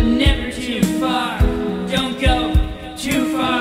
but never too far. Don't go too far.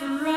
never